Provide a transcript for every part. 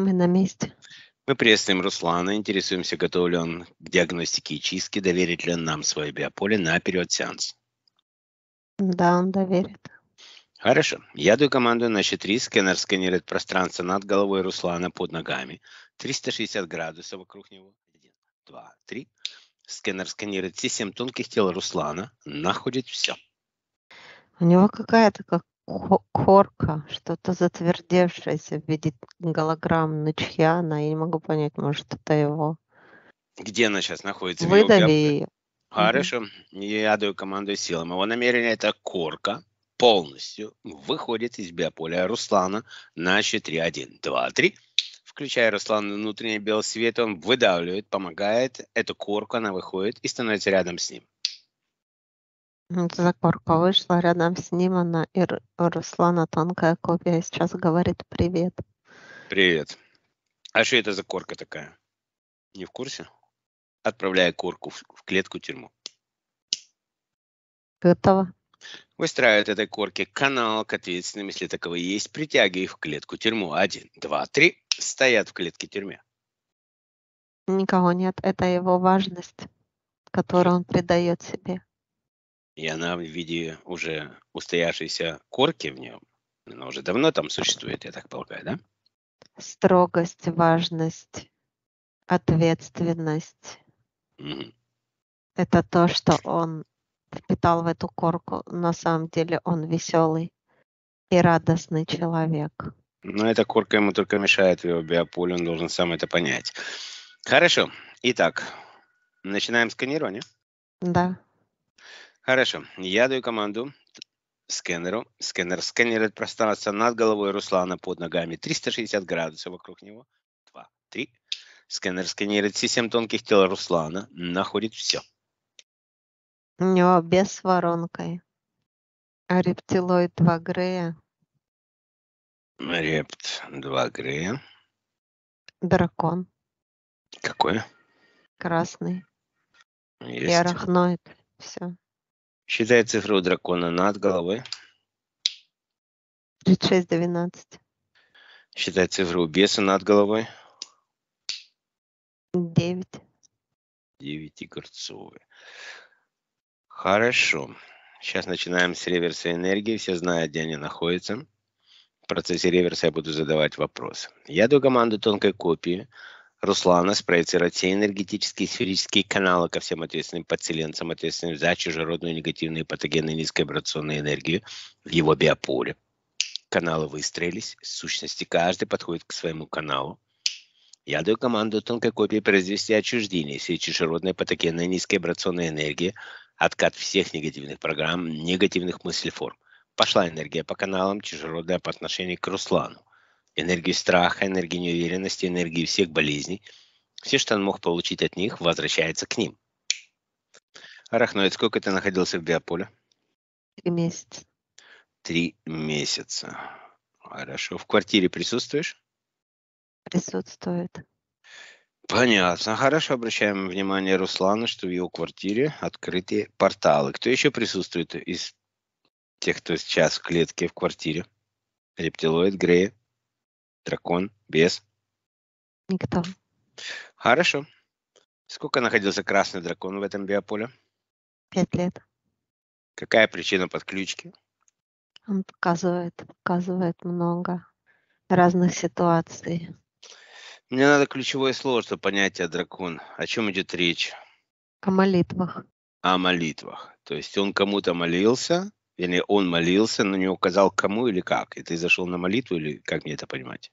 Мы на месте. Мы приветствуем Руслана, интересуемся, готов ли он к диагностике и чистке, доверит ли он нам свое биополе на период сеанса. Да, он доверит. Хорошо. Я даю команду на счет 3. Сканер сканирует пространство над головой Руслана под ногами. 360 градусов вокруг него. 1, 2, 3. Сканер сканирует все семь тонких тел Руслана. Находит все. У него какая-то как корка, что-то затвердевшееся в виде голограммы. Чья она? Я не могу понять, может, это его. Где она сейчас находится? Выдави ее. Хорошо. Я даю команду силам. Его намерение это корка полностью выходит из биополя Руслана на счет 3. 1, 2, 3. Включая Руслана внутренний белый свет, он выдавливает, помогает. Эту корку она выходит и становится рядом с ним. Закорка вышла рядом с ним, она и Руслана тонкая копия сейчас говорит привет. Привет. А что это за корка такая? Не в курсе? Отправляя корку в клетку тюрьму. Готово. Выстраивает этой корке канал к ответственным, если таковые есть, притягивая их в клетку тюрьму. Один, два, три. Стоят в клетке тюрьме. Никого нет. Это его важность, которую он придает себе. И она в виде уже устоявшейся корки в нем, она уже давно там существует, я так полагаю, да? Строгость, важность, ответственность. Мгм. Это то, что он впитал в эту корку. На самом деле он веселый и радостный человек. Но эта корка ему только мешает в его биополе, он должен сам это понять. Хорошо. Итак, начинаем сканирование. Да. Хорошо. Я даю команду сканеру. Сканер сканирует пространство над головой Руслана под ногами 360 градусов вокруг него. Два, три. Сканер сканирует все семь тонких тел Руслана, находит все. У него без с воронкой. А рептилоид 2 Грея, Репт 2 Грея. дракон Какое? красный и Есть. арахноид. Все. Считай цифру у дракона над головой. 36-12. Считай цифру у беса над головой. 9. Девятикорцовый. Хорошо. Сейчас начинаем с реверса энергии. Все знают, где они находятся. В процессе реверса я буду задавать вопросы. Я даю команду тонкой копии Руслана спроецировать все энергетические сферические каналы ко всем ответственным подселенцам, ответственным за чужеродную негативную патогенную низковибрационную энергию в его биополе. Каналы выстроились. Сущности, каждый подходит к своему каналу. Я даю команду тонкой копии произвести отчуждение всей чужеродной патогенной низковибрационной энергии, откат всех негативных программ, негативных мыслеформ. Пошла энергия по каналам, чужеродная по отношению к Руслану. Энергию страха, энергию неуверенности, энергию всех болезней. Все, что он мог получить от них, возвращается к ним. Арахноид, сколько ты находился в биополе? Три месяца. Три месяца. Хорошо. В квартире присутствуешь? Присутствует. Понятно. Хорошо. Обращаем внимание Руслана, что в его квартире открыты порталы. Кто еще присутствует из тех, кто сейчас в клетке в квартире? Рептилоид, Грея, дракон, бес. Никто. Хорошо. Сколько находился красный дракон в этом биополе? Пять лет. Какая причина подключки? Он показывает, показывает много разных ситуаций. Мне надо ключевое слово, чтобы понять о дракон. О чем идет речь? О молитвах. О молитвах. То есть он кому-то молился, или он молился, но не указал кому или как. И ты зашел на молитву, или как мне это понимать?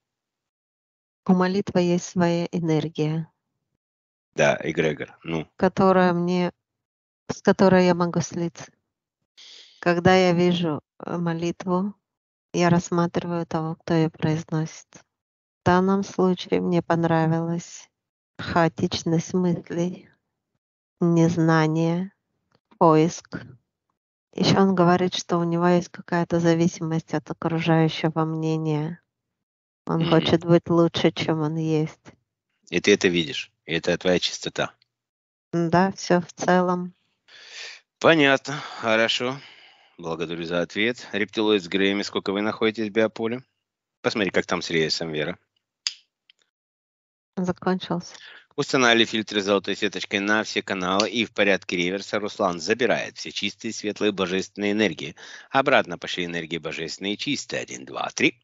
У молитвы есть своя энергия, Да, эгрегор. Ну, которая мне, с которой я могу слиться. Когда я вижу э, молитву, я рассматриваю того, кто ее произносит. В данном случае мне понравилась хаотичность мыслей, незнание, поиск. Еще он говорит, что у него есть какая-то зависимость от окружающего мнения. Он Мгм. хочет быть лучше, чем он есть. и ты это видишь. И это твоя чистота. Да, все в целом. Понятно. Хорошо. Благодарю за ответ. Рептилоид с Греями, сколько вы находитесь в биополе? Посмотри, как там с рейсом, Вера. Закончился. Устанавливали фильтры золотой сеточкой на все каналы и в порядке реверса Руслан забирает все чистые, светлые, божественные энергии. Обратно пошли энергии божественные и чистые. Один, два, три.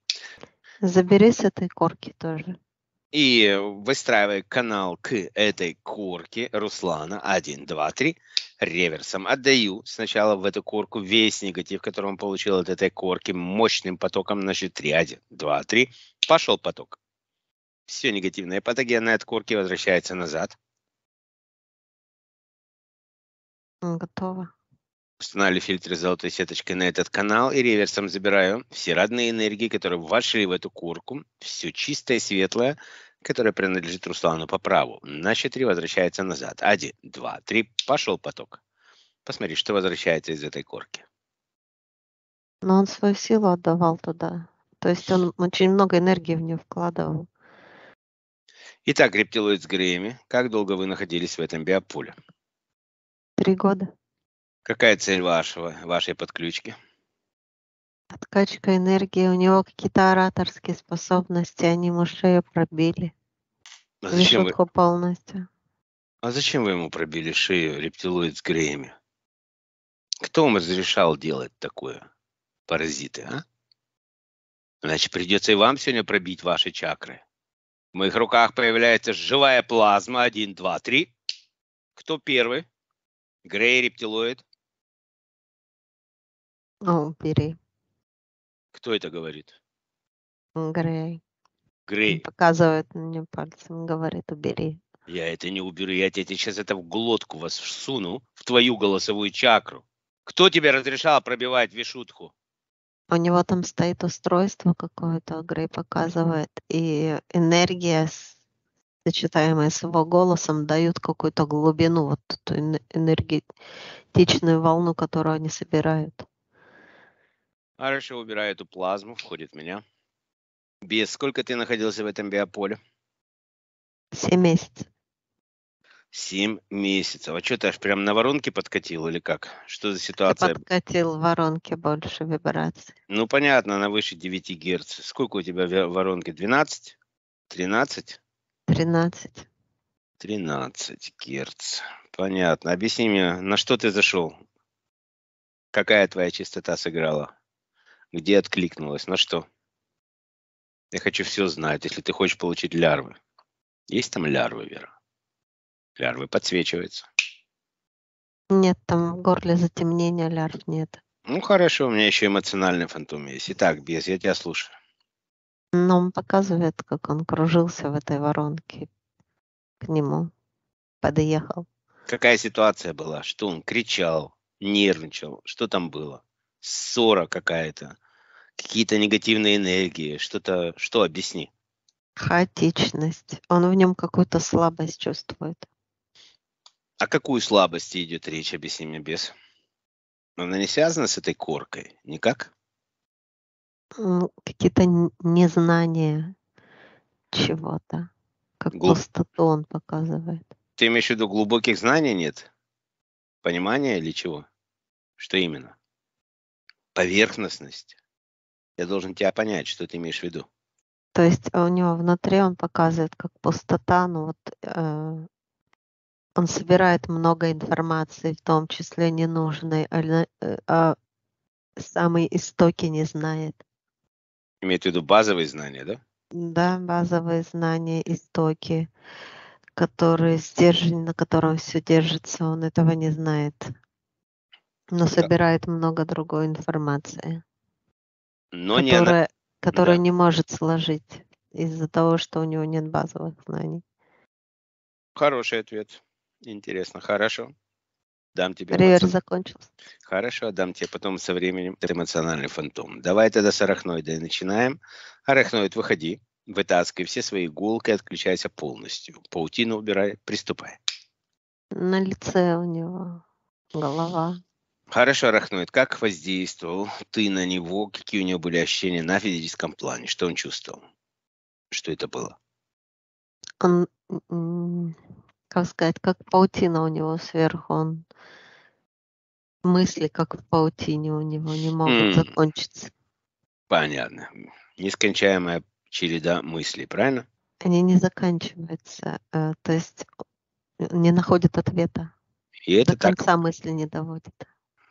Забери с этой корки тоже. И выстраивая канал к этой корке Руслана. Один, два, три. Реверсом отдаю сначала в эту корку весь негатив, который он получил от этой корки, мощным потоком на счет три. Один, два, три. Пошел поток все негативное патогенное от корки возвращается назад. Готово. Устанавливаю фильтры золотой сеточкой на этот канал и реверсом забираю все родные энергии, которые вошли в эту курку, все чистое, светлое, которое принадлежит Руслану по праву. На счет три возвращается назад. Один, два, три. Пошел поток. Посмотри, что возвращается из этой корки. Но он свою силу отдавал туда. То есть он очень много энергии в нее вкладывал. Итак, рептилоид с Грейми, как долго вы находились в этом биополе? Три года. Какая цель вашего, вашей подключки? Откачка энергии. У него какие-то ораторские способности, они ему шею пробили. А зачем, вы, полностью. а зачем вы ему пробили шею, рептилоид с Грейми? Кто вам разрешал делать такое? Паразиты, а? Значит, придется и вам сегодня пробить ваши чакры. В моих руках появляется живая плазма. Один, два, три. Кто первый? Грей, рептилоид. О, бери. Кто это говорит? Грей. Грей. Он показывает мне пальцем, говорит, убери. Я это не уберу, я тебе сейчас это в глотку вас всуну, в твою голосовую чакру. Кто тебе разрешал пробивать вишутху? У него там стоит устройство какое-то, Грей показывает, и энергия, сочетаемая с его голосом, дают какую-то глубину, вот эту энергетичную волну, которую они собирают. Хорошо, убираю эту плазму, входит в меня. Без сколько ты находился в этом биополе? Семь месяцев. Семь месяцев. А что, ты аж прям на воронке подкатил или как? Что за ситуация? Я подкатил в воронке больше вибраций. Ну, понятно, на выше 9 Гц. Сколько у тебя воронки? 12? 13? 13. 13 Гц. Понятно. Объясни мне, на что ты зашел? Какая твоя частота сыграла? Где откликнулась? На что? Я хочу все знать, если ты хочешь получить лярвы. Есть там лярвы, Вера? Лярвы подсвечиваются. Нет, там в горле затемнения лярв нет. Ну хорошо, у меня еще эмоциональный фантом есть. Итак, без, я тебя слушаю. Но он показывает, как он кружился в этой воронке. К нему подъехал. Какая ситуация была? Что он кричал, нервничал? Что там было? Ссора какая-то? Какие-то негативные энергии? Что-то, что, объясни. Хаотичность. Он в нем какую-то слабость чувствует. О какую слабости идет речь, объясни мне, без? Она не связана с этой коркой? Никак? Какие-то незнания чего-то. Как Глуб... пустоту он показывает. Ты имеешь в виду глубоких знаний нет? Понимания или чего? Что именно? Поверхностность. Я должен тебя понять, что ты имеешь в виду. То есть у него внутри он показывает как пустота, ну вот э, он собирает много информации, в том числе ненужной, а, э, а самые истоки не знает. Имеет в виду базовые знания, да? Да, базовые знания, истоки, которые стержень, на котором все держится, он этого не знает. Но собирает много другой информации, Но которая, не... которую да. не может сложить из-за того, что у него нет базовых знаний. Хороший ответ. Интересно, хорошо. Дам тебе Ривер эмоци... закончился. Хорошо, дам тебе потом со временем эмоциональный фантом. Давай тогда с арахноида начинаем. Арахноид, выходи, вытаскивай все свои иголки, отключайся полностью. Паутину убирай, приступай. На лице у него голова. Хорошо, Арахноид, как воздействовал ты на него? Какие у него были ощущения на физическом плане? Что он чувствовал? Что это было? Он как сказать, как паутина у него сверху. Он мысли, как в паутине у него, не могут mm. закончиться. Понятно. Нескончаемая череда мыслей, правильно? Они не заканчиваются, э, то есть не находят ответа. И это До так. конца мысли не доводит.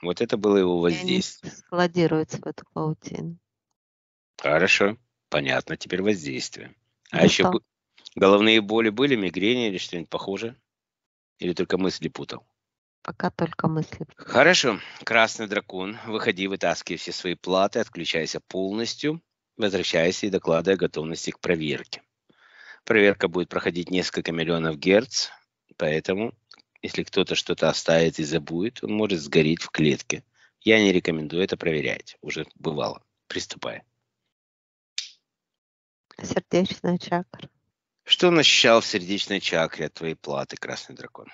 Вот это было его И они воздействие. складируются в эту паутину. Хорошо. Понятно теперь воздействие. А Ну еще что? Головные боли были, мигрени или что-нибудь похожее? Или только мысли путал? Пока только мысли. Хорошо. Красный дракон. Выходи, вытаскивай все свои платы, отключайся полностью, возвращайся и докладывай о готовности к проверке. Проверка будет проходить несколько миллионов герц, поэтому если кто-то что-то оставит и забудет, он может сгореть в клетке. Я не рекомендую это проверять. Уже бывало. Приступай. Сердечная чакра. Что он ощущал в сердечной чакре от твоей платы, красный дракон?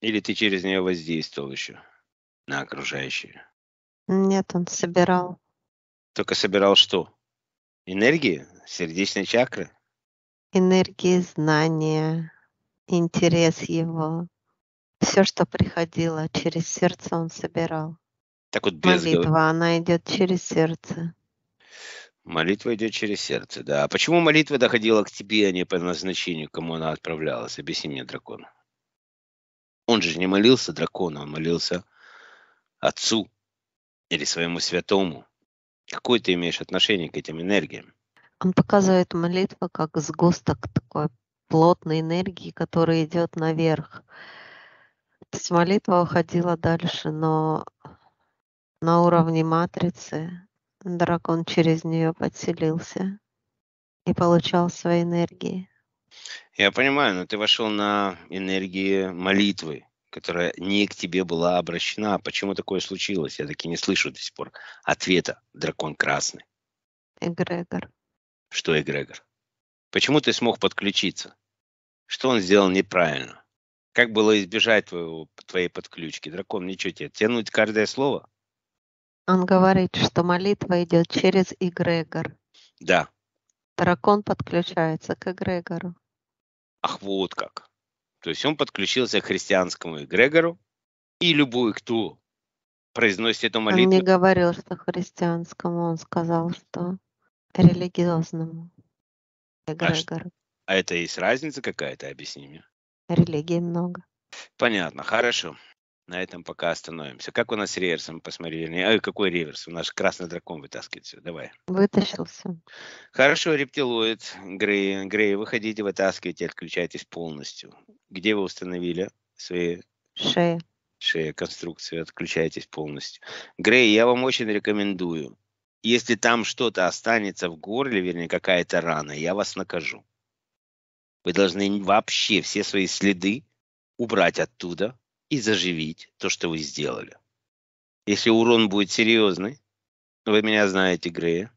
Или ты через нее воздействовал еще на окружающие? Нет, он собирал Только собирал что? Энергии? Сердечной чакры? энергии, знания, интерес его. Все, что приходило через сердце, он собирал. Так вот без Молитва, она идет через сердце. Молитва идет через сердце, да. А почему молитва доходила к тебе, а не по назначению, кому она отправлялась? Объясни мне, дракон. Он же не молился дракону, он молился Отцу или своему святому. Какое ты имеешь отношение к этим энергиям? Он показывает молитву как сгусток такой плотной энергии, который идет наверх. То есть молитва уходила дальше, но на уровне матрицы дракон через нее подселился и получал свои энергии. Я понимаю, но ты вошел на энергии молитвы, которая не к тебе была обращена. Почему такое случилось? Я таки не слышу до сих пор ответа. Дракон красный. Эгрегор. Что, эгрегор? Почему ты смог подключиться? Что он сделал неправильно? Как было избежать твоего, твоей подключки? Дракон, ничего тебе, тянуть каждое слово? Он говорит, что молитва идет через эгрегор. Да. Дракон подключается к эгрегору. Ах, вот как. То есть он подключился к христианскому эгрегору, и любой, кто произносит эту Он молитву, не говорил, что христианскому, он сказал, что религиозному эгрегору. а это есть разница какая-то, объясни мне. Религий много. Понятно, хорошо. На этом пока остановимся. Как у нас с реверсом, посмотри, вернее, ай, какой реверс? У нас красный дракон вытаскивает все. Давай. Вытащился. Хорошо, рептилоид, Грей, Грей, выходите, вытаскивайте, отключайтесь полностью. Где вы установили свои Шея. шея конструкции, отключайтесь полностью. Грей, я вам очень рекомендую. Если там что-то останется в горле, вернее, какая-то рана, я вас накажу. Вы должны вообще все свои следы убрать оттуда и заживить то, что вы сделали. Если урон будет серьезный, вы меня знаете, Грея.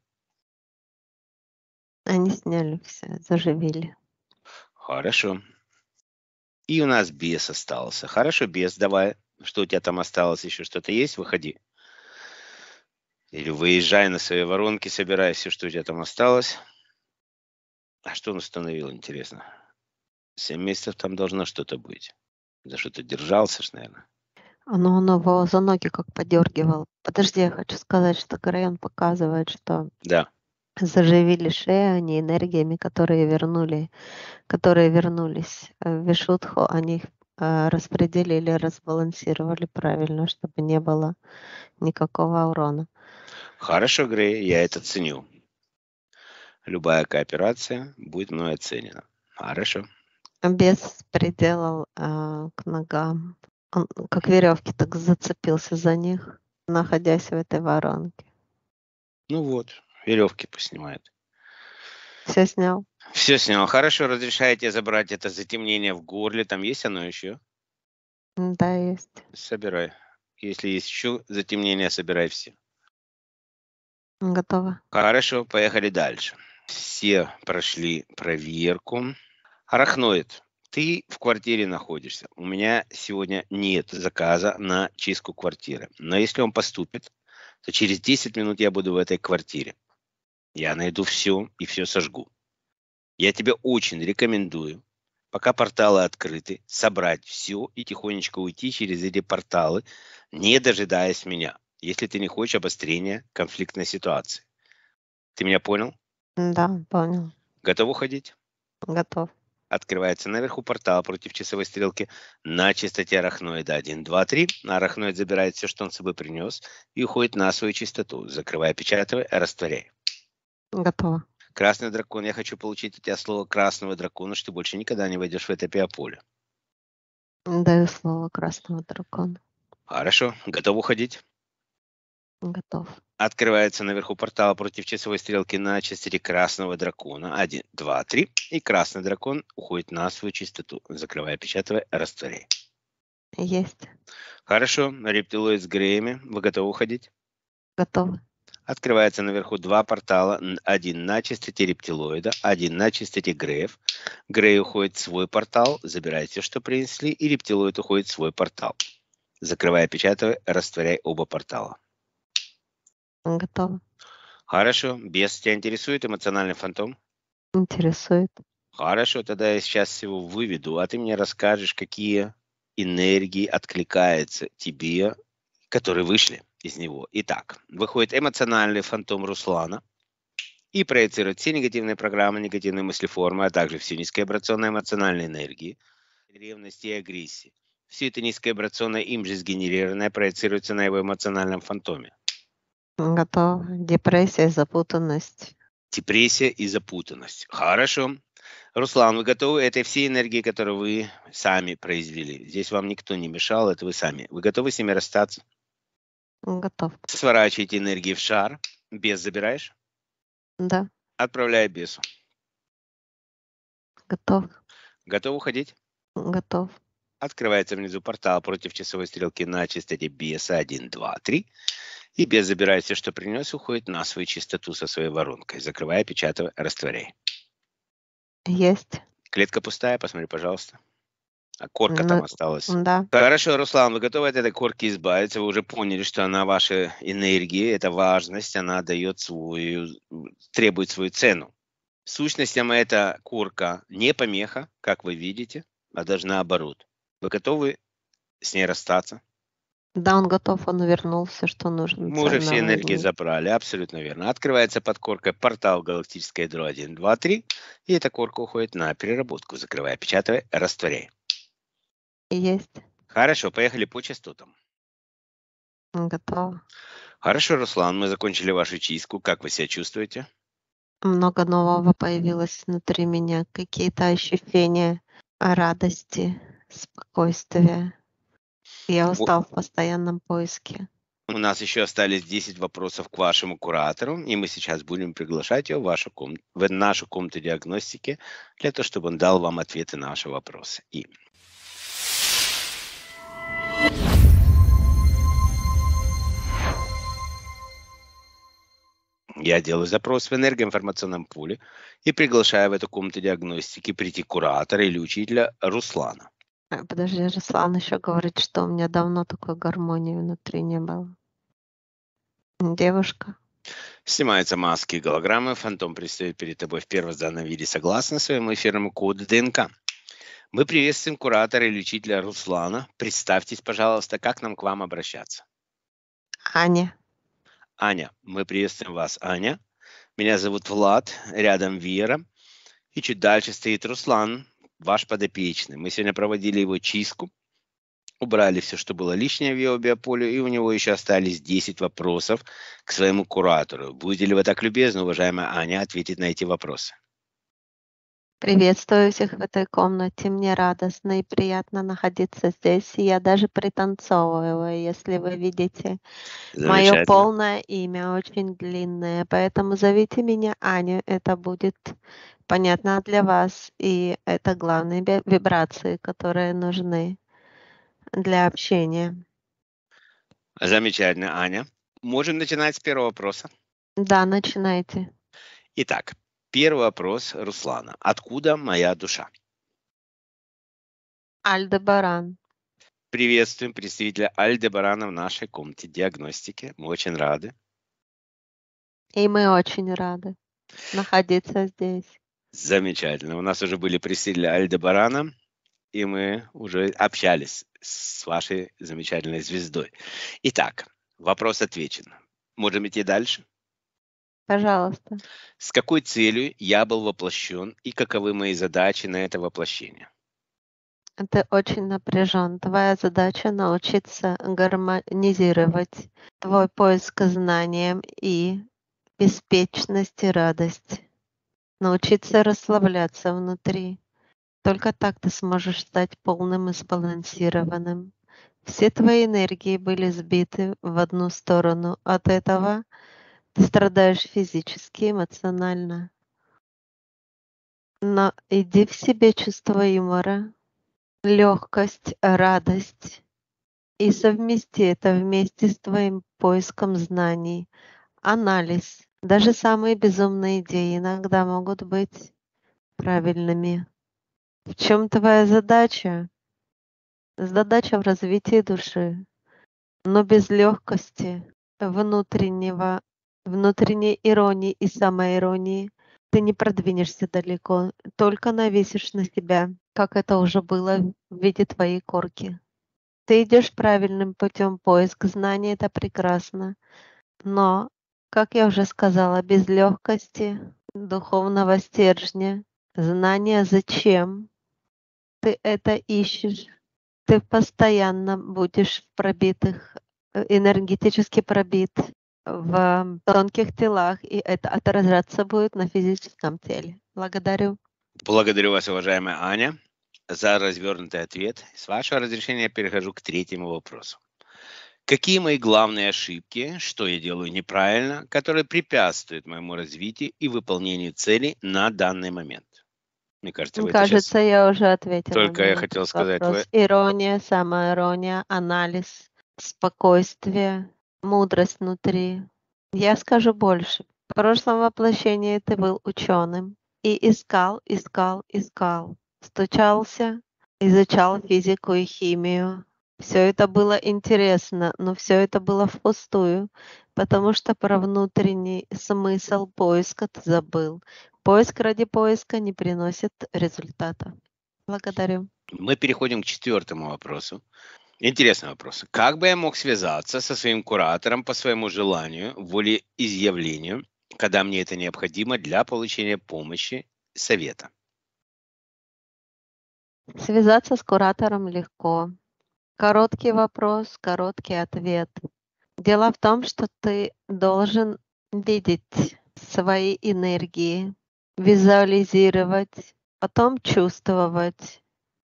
Они сняли все, заживили. Хорошо. И у нас бес остался. Хорошо, бес, давай. Что у тебя там осталось? Еще что-то есть? Выходи. Или выезжай на свои воронки, собирай все, что у тебя там осталось. А что он установил, интересно? Семь месяцев там должно что-то быть. За что-то держался ж, наверное. Но он его за ноги как подергивал. Подожди, я хочу сказать, что Грейон показывает, что Да. заживили шею они энергиями, которые вернули, которые вернулись в Вишудху, они их э, распределили, разбалансировали правильно, чтобы не было никакого урона. Хорошо, Грей, я это ценю. Любая кооперация будет мной оценена. Хорошо. Бес приделал э, к ногам. Он как веревки так зацепился за них, находясь в этой воронке. Ну вот, веревки поснимает. Все снял. Все снял. Хорошо, разрешаете забрать это затемнение в горле. Там есть оно еще? Да, есть. Собирай. Если есть еще затемнение, собирай все. Готово. Хорошо, поехали дальше. Все прошли проверку. Арахноид, ты в квартире находишься. У меня сегодня нет заказа на чистку квартиры. Но если он поступит, то через 10 минут я буду в этой квартире. Я найду все и все сожгу. Я тебе очень рекомендую, пока порталы открыты, собрать все и тихонечко уйти через эти порталы, не дожидаясь меня, если ты не хочешь обострения конфликтной ситуации. Ты меня понял? Да, понял. Готов уходить? Готов. Открывается наверху портал против часовой стрелки на частоте арахноида 1, 2, 3. Арахноид забирает все, что он с собой принес, и уходит на свою частоту, закрывая, печатывая, растворяй. Готово. Красный дракон, я хочу получить от тебя слово красного дракона, что ты больше никогда не войдешь в это пиополе. Даю слово красного дракона. Хорошо, готов уходить? Готов. Открывается наверху портал против часовой стрелки на частоте красного дракона. Один, два, три. И красный дракон уходит на свою частоту, закрывая, печатывая, растворяй. Есть. Хорошо, рептилоид с Греями. Вы готовы уходить? Готовы. Открывается наверху два портала. Один на частоте рептилоида, один на частоте Греев. Грей уходит в свой портал, забирает все, что принесли, и рептилоид уходит в свой портал. Закрывая, печатывая, растворяй оба портала. Готово. Хорошо. Бес тебя интересует эмоциональный фантом? Интересует. Хорошо, тогда я сейчас его выведу, а ты мне расскажешь, какие энергии откликаются тебе, которые вышли из него. Итак, выходит эмоциональный фантом Руслана и проецирует все негативные программы, негативные мыслеформы, а также все низкоабрационные эмоциональные энергии, ревности и агрессии. Все это низкоабрационное им же сгенерированное проецируется на его эмоциональном фантоме. Готов. Депрессия, запутанность. Депрессия и запутанность. Хорошо. Руслан, вы готовы? Это все энергии, которые вы сами произвели. Здесь вам никто не мешал, это вы сами. Вы готовы с ними расстаться? Готов. Сворачивайте энергии в шар. Без забираешь? Да. Отправляй бесу. Готов. Готов уходить? Готов. Открывается внизу портал против часовой стрелки на частоте беса 1, 2, 3. И без забирает все, что принес, уходит на свою чистоту со своей воронкой, закрывая, печатая, растворяй. Есть. Клетка пустая, посмотри, пожалуйста. А корка Ну, там осталась. Да. Хорошо, Руслан, вы готовы от этой корки избавиться? Вы уже поняли, что она ваша энергия, это важность, она дает свою, требует свою цену. Сущностям эта корка не помеха, как вы видите, а даже наоборот. Вы готовы с ней расстаться? Да, он готов, он вернул все, что нужно. Мы уже все энергии них. забрали, абсолютно верно. Открывается под коркой портал галактическое ядро 1, 2, 3, и эта корка уходит на переработку, закрывая, печатая, растворяй. Есть. Хорошо, поехали по частотам. Готово. Хорошо, Руслан, мы закончили вашу чистку. Как вы себя чувствуете? Много нового появилось внутри меня. Какие-то ощущения радости, спокойствия. Я устал в постоянном поиске. У нас еще остались 10 вопросов к вашему куратору, и мы сейчас будем приглашать его в, вашу ком- в нашу комнату диагностики для того, чтобы он дал вам ответы на ваши вопросы. И я делаю запрос в энергоинформационном поле и приглашаю в эту комнату диагностики прийти куратора или учителя Руслана. А, Подожди, Руслан еще говорит, что у меня давно такой гармонии внутри не было. Девушка. Снимаются маски и голограммы. Фантом предстает перед тобой в первозданном виде согласно своему эфирному коду ДНК. Мы приветствуем куратора или учителя Руслана. Представьтесь, пожалуйста, как нам к вам обращаться. Аня. Аня, мы приветствуем вас, Аня. Меня зовут Влад, рядом Вера. И чуть дальше стоит Руслан, ваш подопечный. Мы сегодня проводили его чистку, убрали все, что было лишнее в его биополе, и у него еще остались 10 вопросов к своему куратору. Будете ли вы так любезны, уважаемая Аня, ответить на эти вопросы? Приветствую всех в этой комнате. Мне радостно и приятно находиться здесь. И я даже пританцовываю, если вы видите. Мое полное имя очень длинное, поэтому зовите меня Аня. Это будет понятно для вас. И это главные вибрации, которые нужны для общения. Замечательно, Аня. Можем начинать с первого вопроса. Да, начинайте. Итак, первый вопрос Руслана. Откуда моя душа? Альдебаран. Приветствуем представителя Альдебарана в нашей комнате диагностики. Мы очень рады. И мы очень рады находиться здесь. Замечательно. У нас уже были представители Альдебарана, и мы уже общались с вашей замечательной звездой. Итак, вопрос отвечен. Можем идти дальше? Пожалуйста. С какой целью я был воплощен и каковы мои задачи на это воплощение? Ты очень напряжен. Твоя задача научиться гармонизировать твой поиск знанием и беспечность и радость. Научиться расслабляться внутри. Только так ты сможешь стать полным и сбалансированным. Все твои энергии были сбиты в одну сторону. От этого ты страдаешь физически, эмоционально. Но иди в себе чувство юмора, легкость, радость и совмести это вместе с твоим поиском знаний, анализ. Даже самые безумные идеи иногда могут быть правильными. В чем твоя задача? Задача в развитии души, но без легкости, внутреннего, внутренней иронии и самоиронии ты не продвинешься далеко, только навесишь на себя, как это уже было в виде твоей корки. Ты идешь правильным путем, поиск знаний это прекрасно, но, как я уже сказала, без легкости, духовного стержня, знания зачем ты это ищешь, ты постоянно будешь в пробитых, э, энергетически пробит в тонких телах, и это отражаться будет на физическом теле. Благодарю. Благодарю вас, уважаемая Аня, за развернутый ответ. С вашего разрешения я перехожу к третьему вопросу. Какие мои главные ошибки, что я делаю неправильно, которые препятствуют моему развитию и выполнению целей на данный момент? Мне кажется, вы Кажется, сейчас... я уже ответила. Только я хотел сказать. Вы... Ирония, самоирония, анализ, спокойствие, мудрость внутри. Я скажу больше. В прошлом воплощении ты был ученым и искал, искал, искал. Стучался, изучал физику и химию. Все это было интересно, но все это было впустую, потому что про внутренний смысл поиска ты забыл. Поиск ради поиска не приносит результата. Благодарю. Мы переходим к четвертому вопросу. Интересный вопрос. Как бы я мог связаться со своим куратором по своему желанию, волеизъявлению, когда мне это необходимо для получения помощи, совета? Связаться с куратором легко. Короткий вопрос, короткий ответ. Дело в том, что ты должен видеть свои энергии, визуализировать, потом чувствовать,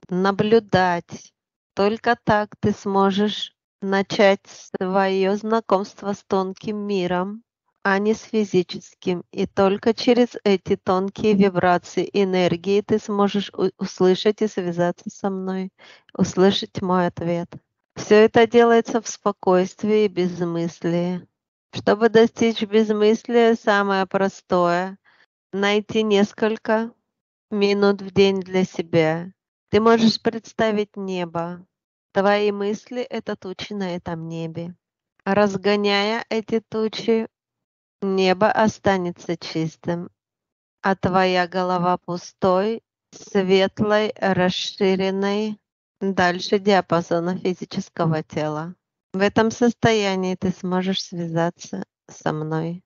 наблюдать, только так ты сможешь начать свое знакомство с тонким миром, а не с физическим. И только через эти тонкие вибрации энергии ты сможешь услышать и связаться со мной, услышать мой ответ. Все это делается в спокойствии и безмыслии. Чтобы достичь безмыслия, самое простое — найти несколько минут в день для себя ты можешь представить небо. Твои мысли — это тучи на этом небе. Разгоняя эти тучи, небо останется чистым, а твоя голова пустой, светлой, расширенной, дальше диапазона физического тела. В этом состоянии ты сможешь связаться со мной.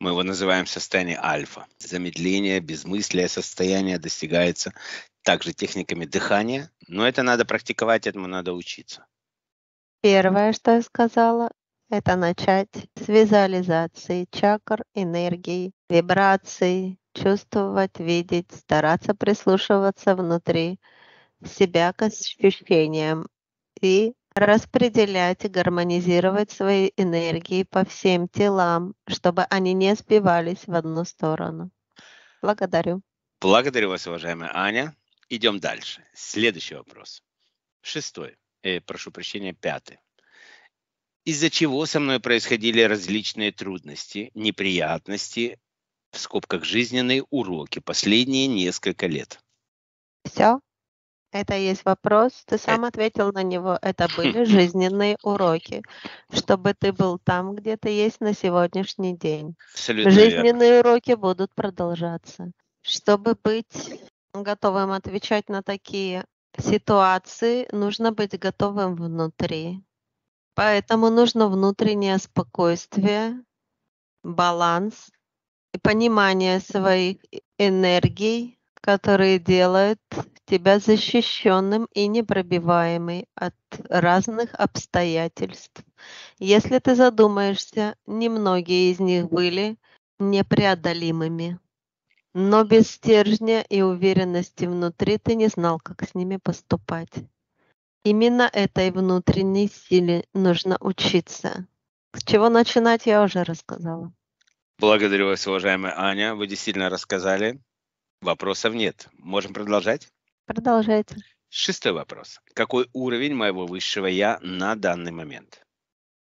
Мы его называем состояние альфа. Замедление, безмыслие состояние достигается также техниками дыхания, но это надо практиковать, этому надо учиться. Первое, что я сказала, это начать с визуализации чакр, энергии, вибраций, чувствовать, видеть, стараться прислушиваться внутри себя к ощущениям и распределять и гармонизировать свои энергии по всем телам, чтобы они не сбивались в одну сторону. Благодарю. Благодарю вас, уважаемая Аня. Идем дальше. Следующий вопрос. Шестой. Э, прошу прощения, пятый. Из-за чего со мной происходили различные трудности, неприятности, в скобках жизненные уроки последние несколько лет? Все? Это есть вопрос. Ты сам э... ответил на него. Это были жизненные уроки, чтобы ты был там, где ты есть на сегодняшний день. Абсолютно Жизненные верно. уроки будут продолжаться. Чтобы быть готовым отвечать на такие ситуации, нужно быть готовым внутри. Поэтому нужно внутреннее спокойствие, баланс понимание своих энергий, которые делают тебя защищенным и непробиваемым от разных обстоятельств. Если ты задумаешься, немногие из них были непреодолимыми. Но без стержня и уверенности внутри ты не знал, как с ними поступать. Именно этой внутренней силе нужно учиться. С чего начинать, я уже рассказала. Благодарю вас, уважаемая Аня. Вы действительно рассказали. Вопросов нет. Можем продолжать? Продолжайте. Шестой вопрос. Какой уровень моего высшего Я на данный момент?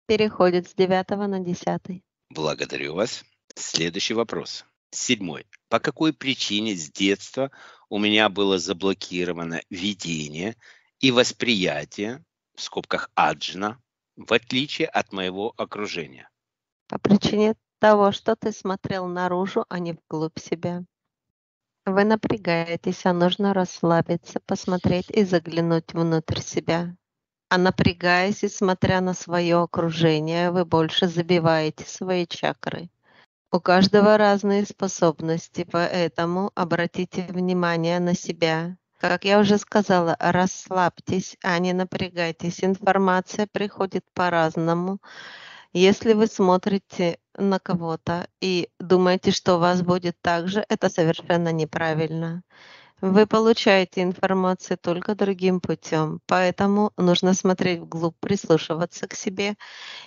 Переходит с девятого на десятый. Благодарю вас. Следующий вопрос. Седьмой. По какой причине с детства у меня было заблокировано видение и восприятие, в скобках аджна, в отличие от моего окружения? По причине того, что ты смотрел наружу, а не вглубь себя. Вы напрягаетесь, а нужно расслабиться, посмотреть и заглянуть внутрь себя. А напрягаясь и смотря на свое окружение, вы больше забиваете свои чакры. У каждого разные способности, поэтому обратите внимание на себя. Как я уже сказала, расслабьтесь, а не напрягайтесь. Информация приходит по-разному. Если вы смотрите на кого-то и думаете, что у вас будет так же, это совершенно неправильно. Вы получаете информацию только другим путем, поэтому нужно смотреть вглубь, прислушиваться к себе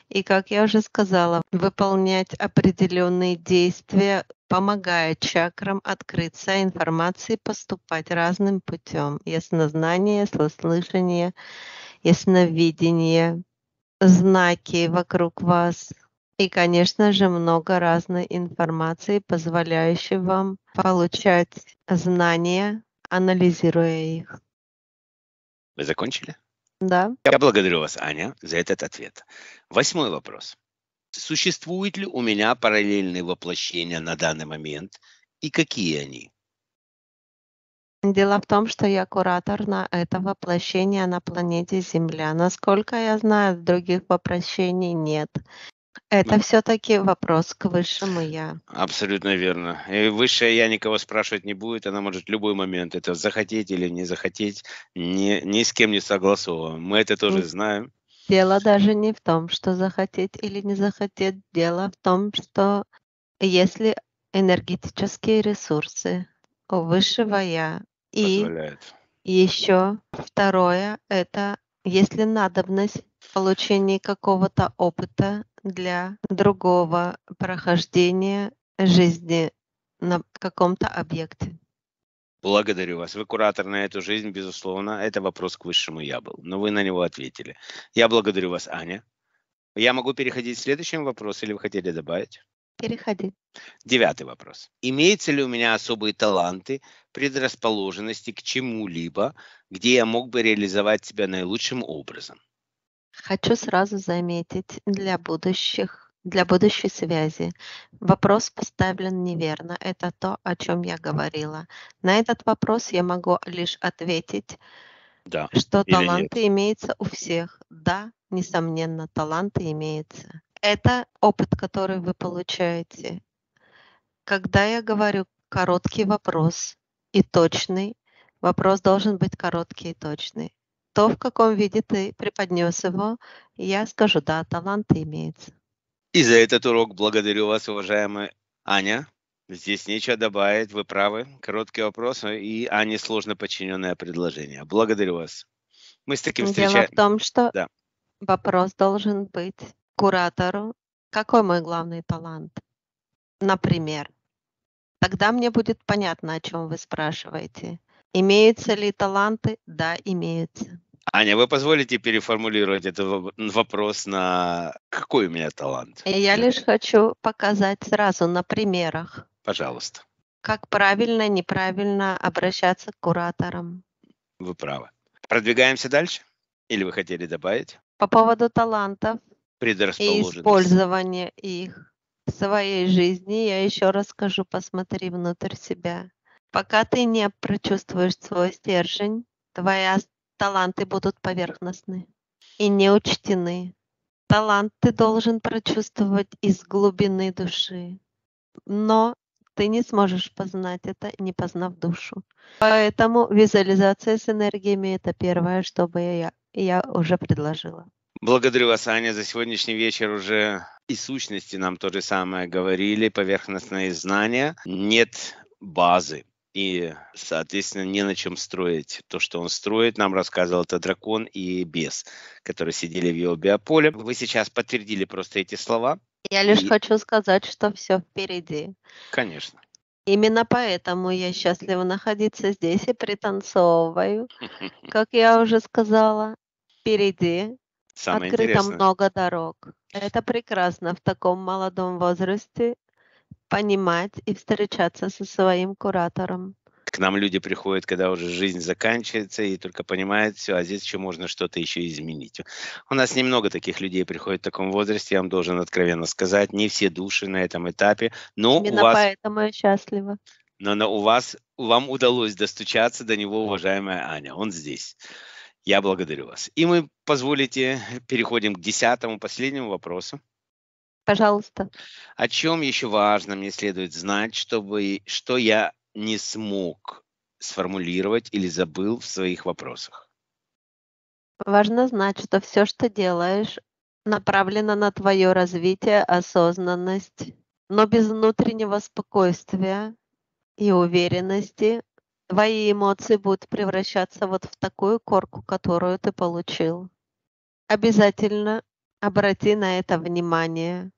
и, как я уже сказала, выполнять определенные действия, помогая чакрам открыться информации, поступать разным путем. Яснознание, яснослышание, ясновидение, знаки вокруг вас – и, конечно же, много разной информации, позволяющей вам получать знания, анализируя их. Вы закончили? Да. Я благодарю вас, Аня, за этот ответ. Восьмой вопрос. Существуют ли у меня параллельные воплощения на данный момент и какие они? Дело в том, что я куратор на это воплощение на планете Земля. Насколько я знаю, других воплощений нет. Это все-таки вопрос к высшему я. Абсолютно верно. И высшее я никого спрашивать не будет, она может в любой момент это захотеть или не захотеть, ни, ни с кем не согласовываем. Мы это тоже знаем. Дело даже не в том, что захотеть или не захотеть. Дело в том, что если энергетические ресурсы у высшего я и Позволяет. еще второе это если надобность в получении какого-то опыта для другого прохождения жизни на каком-то объекте. Благодарю вас. Вы куратор на эту жизнь, безусловно. Это вопрос к высшему я был, но вы на него ответили. Я благодарю вас, Аня. Я могу переходить к следующему вопросу, или вы хотели добавить? Переходи. Девятый вопрос. Имеются ли у меня особые таланты, предрасположенности к чему-либо, где я мог бы реализовать себя наилучшим образом? Хочу сразу заметить для будущих для будущей связи. Вопрос поставлен неверно. Это то, о чем я говорила. На этот вопрос я могу лишь ответить, да. что таланты нет. имеются у всех. Да, несомненно, таланты имеются. Это опыт, который вы получаете. Когда я говорю короткий вопрос и точный, вопрос должен быть короткий и точный то, в каком виде ты преподнес его, я скажу, да, таланты имеются. И за этот урок благодарю вас, уважаемая Аня. Здесь нечего добавить, вы правы. Короткий вопрос и Ане сложно подчиненное предложение. Благодарю вас. Мы с таким встречаемся. Дело в том, что да. вопрос должен быть куратору. Какой мой главный талант? Например. Тогда мне будет понятно, о чем вы спрашиваете. Имеются ли таланты? Да, имеются. Аня, вы позволите переформулировать этот вопрос на какой у меня талант? Я лишь хочу показать сразу на примерах. Пожалуйста. Как правильно, неправильно обращаться к кураторам. Вы правы. Продвигаемся дальше? Или вы хотели добавить? По поводу талантов и использования их в своей жизни я еще раз скажу, посмотри внутрь себя. Пока ты не прочувствуешь свой стержень, твоя таланты будут поверхностны и не учтены. Талант ты должен прочувствовать из глубины души. Но ты не сможешь познать это, не познав душу. Поэтому визуализация с энергиями – это первое, что бы я, я уже предложила. Благодарю вас, Аня, за сегодняшний вечер уже и сущности нам то же самое говорили, поверхностные знания. Нет базы, и, соответственно, не на чем строить. То, что он строит, нам рассказывал это дракон и бес, которые сидели в его биополе. Вы сейчас подтвердили просто эти слова. Я лишь и... хочу сказать, что все впереди. Конечно. Именно поэтому я счастлива находиться здесь и пританцовываю. Как я уже сказала, впереди Самое открыто интересное. много дорог. Это прекрасно в таком молодом возрасте понимать и встречаться со своим куратором. К нам люди приходят, когда уже жизнь заканчивается, и только понимают все, а здесь еще можно что-то еще изменить. У нас немного таких людей приходит в таком возрасте, я вам должен откровенно сказать, не все души на этом этапе, но Именно у вас... поэтому я счастлива. Но, но у вас, вам удалось достучаться до него, уважаемая Аня, он здесь. Я благодарю вас. И мы, позволите, переходим к десятому, последнему вопросу. Пожалуйста. О чем еще важно мне следует знать, чтобы, что я не смог сформулировать или забыл в своих вопросах? Важно знать, что все, что делаешь, направлено на твое развитие, осознанность, но без внутреннего спокойствия и уверенности твои эмоции будут превращаться вот в такую корку, которую ты получил. Обязательно обрати на это внимание.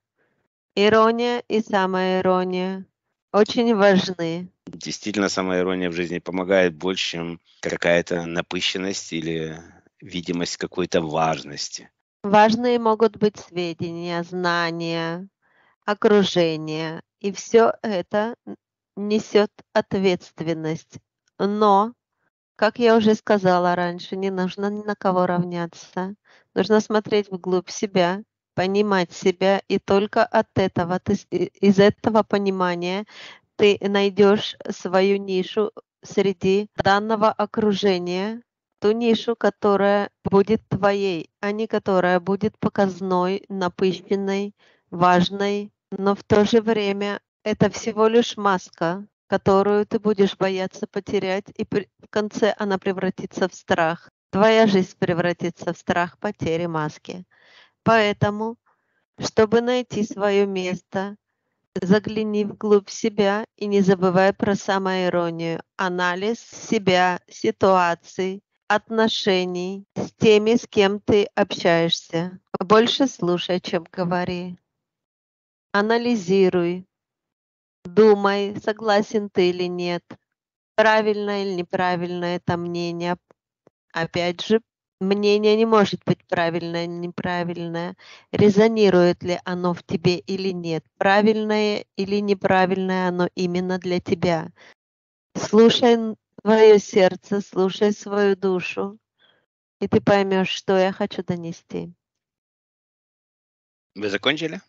Ирония и самоирония очень важны. Действительно, самоирония в жизни помогает больше, чем какая-то напыщенность или видимость какой-то важности. Важные могут быть сведения, знания, окружение. И все это несет ответственность. Но, как я уже сказала раньше, не нужно ни на кого равняться. Нужно смотреть вглубь себя, понимать себя, и только от этого, ты, из этого понимания ты найдешь свою нишу среди данного окружения, ту нишу, которая будет твоей, а не которая будет показной, напыщенной, важной, но в то же время это всего лишь маска, которую ты будешь бояться потерять, и в конце она превратится в страх. Твоя жизнь превратится в страх потери маски. Поэтому, чтобы найти свое место, загляни вглубь себя и не забывай про самоиронию, анализ себя, ситуаций, отношений с теми, с кем ты общаешься. Больше слушай, чем говори. Анализируй, думай, согласен ты или нет, правильно или неправильно это мнение. Опять же, мнение не может быть правильное неправильное. Резонирует ли оно в тебе или нет? Правильное или неправильное оно именно для тебя? Слушай свое сердце, слушай свою душу, и ты поймешь, что я хочу донести. Вы закончили?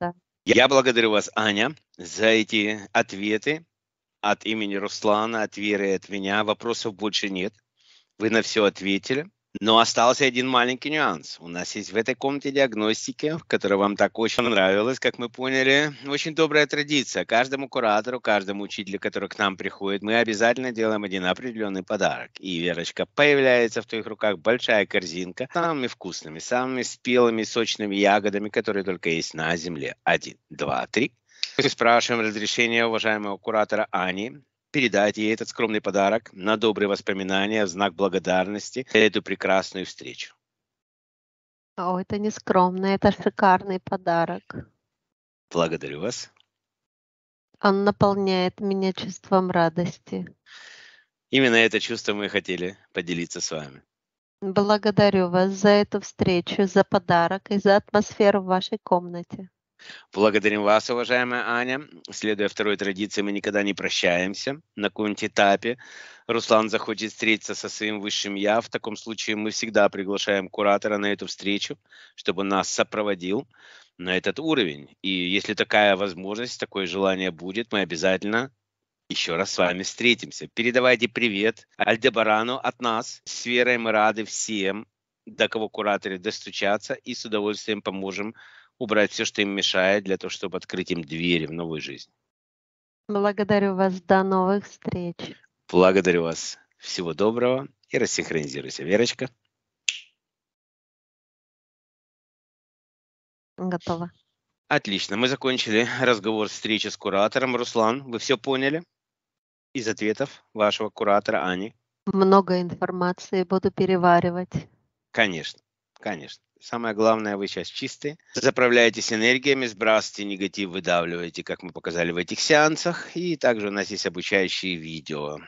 Да. Я благодарю вас, Аня, за эти ответы от имени Руслана, от Веры и от меня. Вопросов больше нет. Вы на все ответили. Но остался один маленький нюанс. У нас есть в этой комнате диагностики, которая вам так очень понравилась, как мы поняли, очень добрая традиция. Каждому куратору, каждому учителю, который к нам приходит, мы обязательно делаем один определенный подарок. И, Верочка, появляется в твоих руках большая корзинка с самыми вкусными, самыми спелыми, сочными ягодами, которые только есть на земле. Один, два, три. Мы спрашиваем разрешения уважаемого куратора Ани передать ей этот скромный подарок на добрые воспоминания, в знак благодарности за эту прекрасную встречу. О, это не скромно, это шикарный подарок. Благодарю вас. Он наполняет меня чувством радости. Именно это чувство мы хотели поделиться с вами. Благодарю вас за эту встречу, за подарок и за атмосферу в вашей комнате. Благодарим вас, уважаемая Аня. Следуя второй традиции, мы никогда не прощаемся на каком-нибудь этапе. Руслан захочет встретиться со своим высшим я. В таком случае мы всегда приглашаем куратора на эту встречу, чтобы нас сопроводил на этот уровень. И если такая возможность, такое желание будет, мы обязательно еще раз с вами встретимся. Передавайте привет Альдебарану от нас. С Верой мы рады всем, до кого кураторы достучаться, и с удовольствием поможем убрать все, что им мешает, для того, чтобы открыть им двери в новую жизнь. Благодарю вас. До новых встреч. Благодарю вас. Всего доброго и рассинхронизируйся. Верочка. Готово. Отлично. Мы закончили разговор встречи с куратором. Руслан, вы все поняли из ответов вашего куратора Ани? Много информации буду переваривать. Конечно, конечно. Самое главное, вы сейчас чистые. Заправляетесь энергиями, сбрасываете негатив, выдавливаете, как мы показали в этих сеансах. И также у нас есть обучающие видео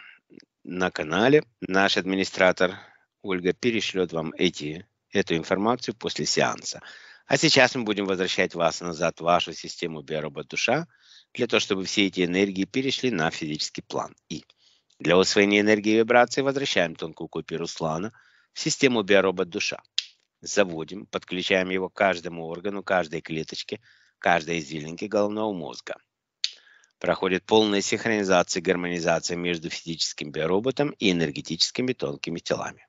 на канале. Наш администратор Ольга перешлет вам эти, эту информацию после сеанса. А сейчас мы будем возвращать вас назад в вашу систему биоробот-душа, для того, чтобы все эти энергии перешли на физический план. И для усвоения энергии и вибрации возвращаем тонкую копию Руслана в систему биоробот-душа. Заводим, подключаем его к каждому органу, каждой клеточке, каждой извилинке головного мозга. Проходит полная синхронизация и гармонизация между физическим биороботом и энергетическими тонкими телами.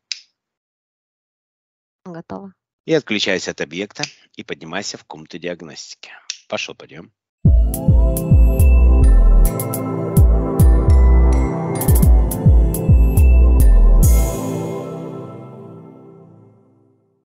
Готово. И отключайся от объекта и поднимайся в комнату диагностики. Пошел, пойдем.